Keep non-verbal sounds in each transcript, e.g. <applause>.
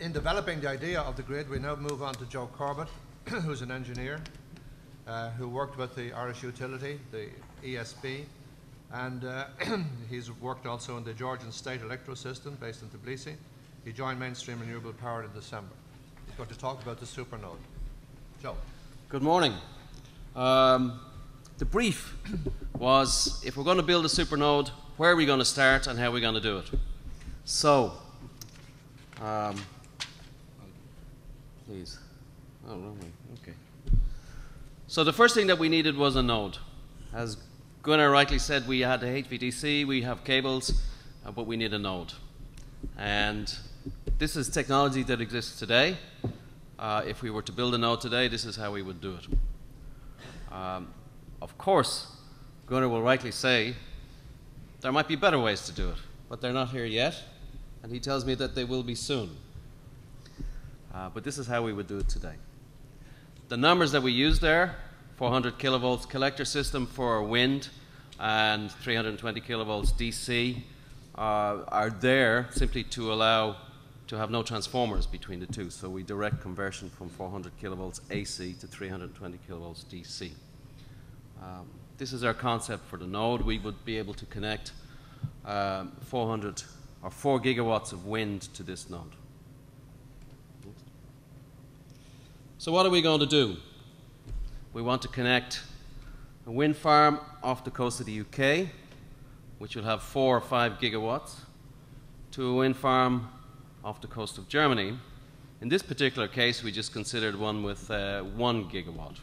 in developing the idea of the grid, we now move on to Joe Corbett, <clears throat> who's an engineer uh, who worked with the Irish utility, the ESB, and uh, <clears throat> he's worked also in the Georgian State Electro System based in Tbilisi. He joined Mainstream Renewable Power in December. He's going to talk about the supernode. Joe. Good morning. Um, the brief <clears throat> was if we're going to build a supernode, where are we going to start and how are we going to do it? So, um, please. Oh, wrong way. Okay. So the first thing that we needed was a node. As Gunnar rightly said, we had the HVDC, we have cables, uh, but we need a node. And this is technology that exists today. Uh, if we were to build a node today, this is how we would do it. Um, of course, Gunnar will rightly say there might be better ways to do it, but they're not here yet, and he tells me that they will be soon. Uh, but this is how we would do it today. The numbers that we use there 400 kilovolts collector system for wind and 320 kilovolts DC uh, are there simply to allow to have no transformers between the two. So we direct conversion from 400 kilovolts AC to 320 kilovolts DC. Um, this is our concept for the node. We would be able to connect um, 400 or 4 gigawatts of wind to this node. So what are we going to do? we want to connect a wind farm off the coast of the UK, which will have four or five gigawatts, to a wind farm off the coast of Germany. In this particular case, we just considered one with uh, one gigawatt.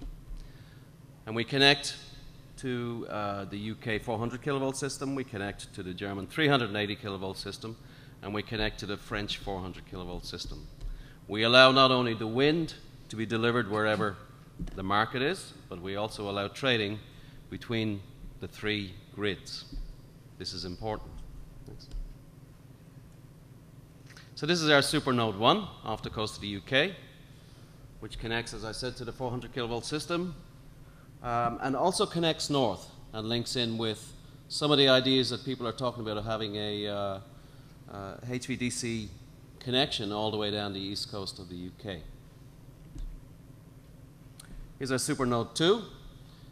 And we connect to uh, the UK 400 kilovolt system, we connect to the German 380 kilovolt system, and we connect to the French 400 kilovolt system. We allow not only the wind to be delivered wherever the market is, but we also allow trading between the three grids. This is important. Thanks. So this is our SuperNode 1 off the coast of the UK, which connects, as I said, to the 400 kilovolt system, um, and also connects north and links in with some of the ideas that people are talking about of having a uh, uh, HVDC connection all the way down the east coast of the UK. Here's our super node 2. In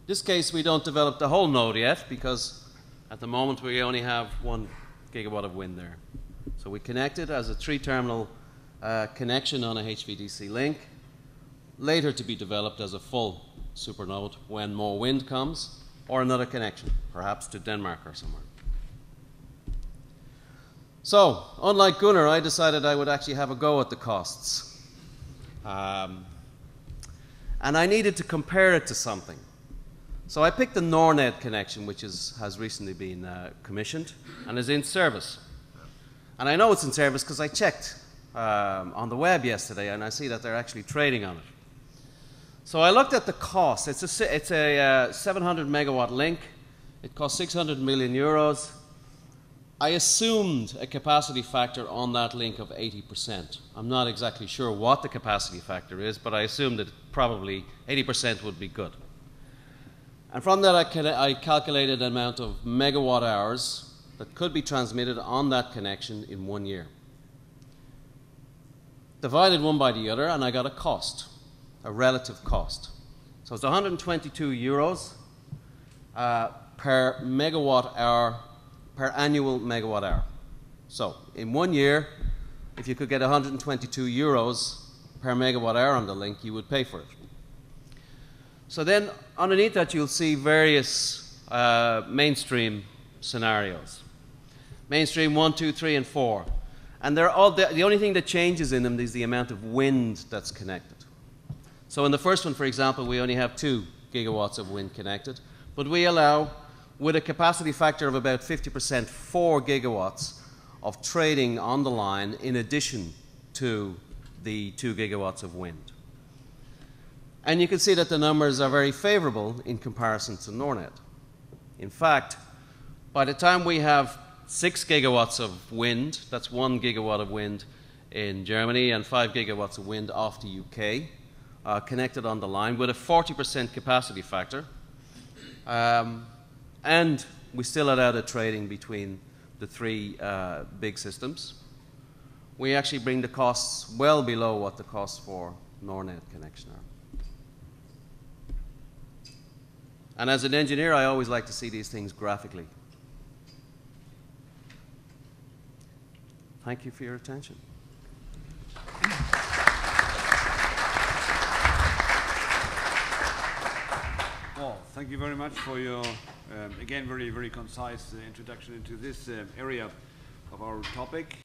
this case, we don't develop the whole node yet because at the moment we only have one gigawatt of wind there. So we connect it as a three terminal uh, connection on a HVDC link, later to be developed as a full supernode when more wind comes, or another connection, perhaps to Denmark or somewhere. So, unlike Gunnar, I decided I would actually have a go at the costs. Um, and I needed to compare it to something. So I picked the NorNed connection, which is, has recently been uh, commissioned and is in service. And I know it's in service because I checked um, on the web yesterday and I see that they're actually trading on it. So I looked at the cost. It's a, it's a uh, 700 megawatt link. It costs 600 million euros. I assumed a capacity factor on that link of 80%. I'm not exactly sure what the capacity factor is, but I assumed that probably 80% would be good. And from that, I, I calculated the amount of megawatt hours that could be transmitted on that connection in one year. Divided one by the other, and I got a cost, a relative cost. So it's 122 euros uh, per megawatt hour per annual megawatt hour. So, in one year, if you could get 122 euros per megawatt hour on the link, you would pay for it. So then, underneath that, you'll see various uh, mainstream scenarios. Mainstream one, two, three, and 4. And they're all the, the only thing that changes in them is the amount of wind that's connected. So in the first one, for example, we only have 2 gigawatts of wind connected, but we allow with a capacity factor of about 50%, 4 gigawatts of trading on the line in addition to the 2 gigawatts of wind. And you can see that the numbers are very favorable in comparison to NorNed. In fact, by the time we have 6 gigawatts of wind, that's 1 gigawatt of wind in Germany and 5 gigawatts of wind off the UK, uh, connected on the line with a 40% capacity factor, um, and we still allowed a trading between the three uh, big systems. we actually bring the costs well below what the costs for NorNed connection are. And as an engineer, I always like to see these things graphically. Thank you for your attention. Well, thank you very much for your, um, again, very, very concise uh, introduction into this uh, area of our topic.